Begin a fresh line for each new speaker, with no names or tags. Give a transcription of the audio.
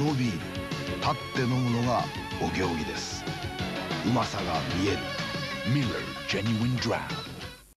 ビール立って飲むのがお行儀です。うまさが見える。ミラージェニウィンドラウン